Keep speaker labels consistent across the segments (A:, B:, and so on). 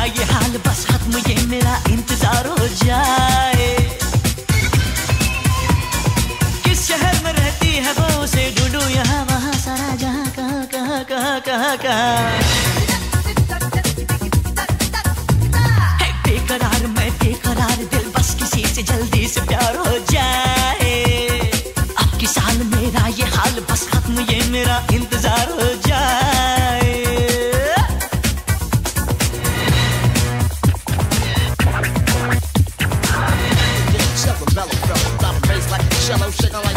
A: मेरा ये हाल, बस खत्म ये मेरा इंतज़ार हो जाए।
B: किस
A: शहर में रहती है वो उसे डूडू यहाँ वहाँ सारा जहाँ, कहाँ कहाँ कहाँ कहाँ कहाँ। shaking like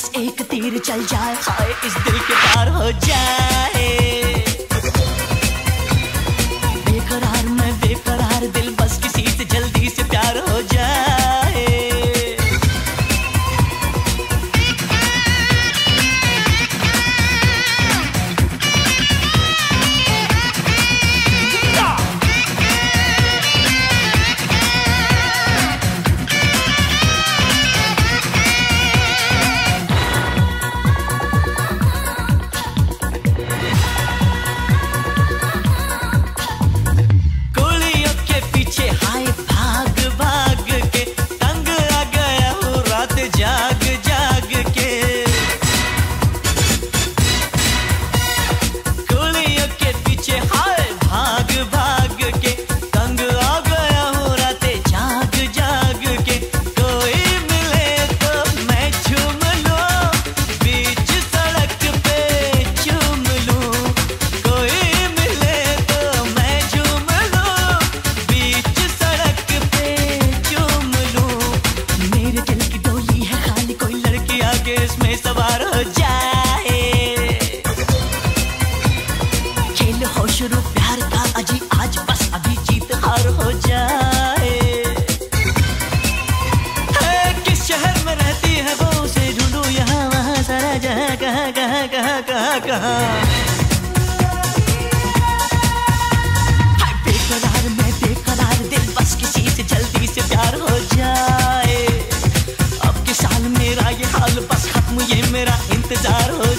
A: बस एक तीर चल जाए। इस दिल के पार हो जाए। जाए। है, किस शहर में रहती है वो उसे ढूंढू, यहाँ वहाँ सारा जहाँ, कहाँ कहाँ कहाँ कहाँ कहाँ। इंतज़ार हो